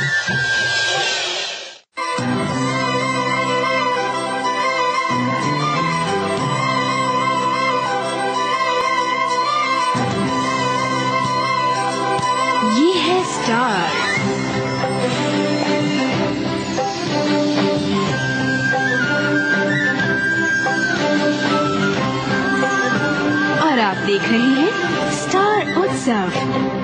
ये है स्टार। और आप देख रहे हैं स्टार उत्सव।